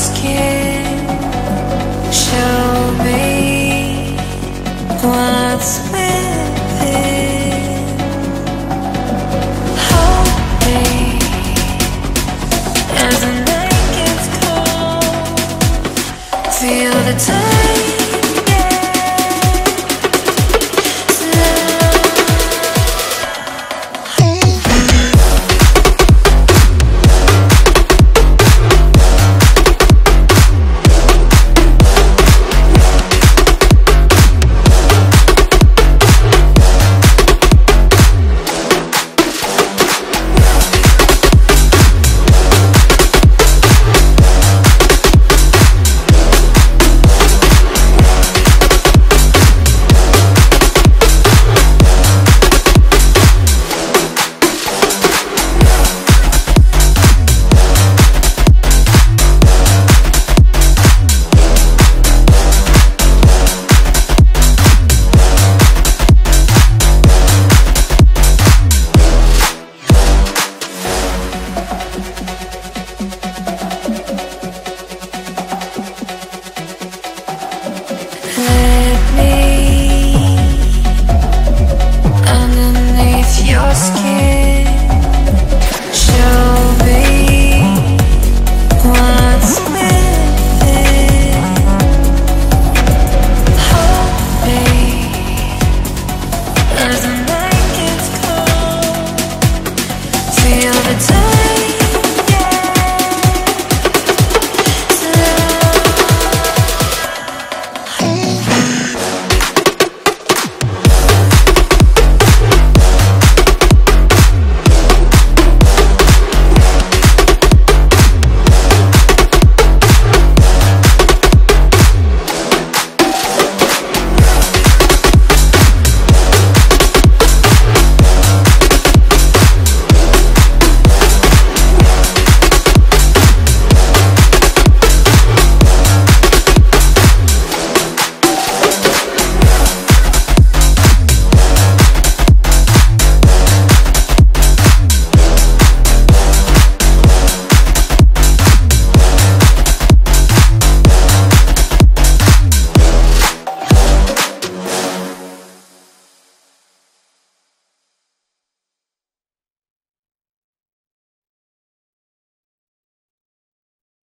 skin. Show me what's within. Hold me as the night gets cold. Feel the time. feel the time.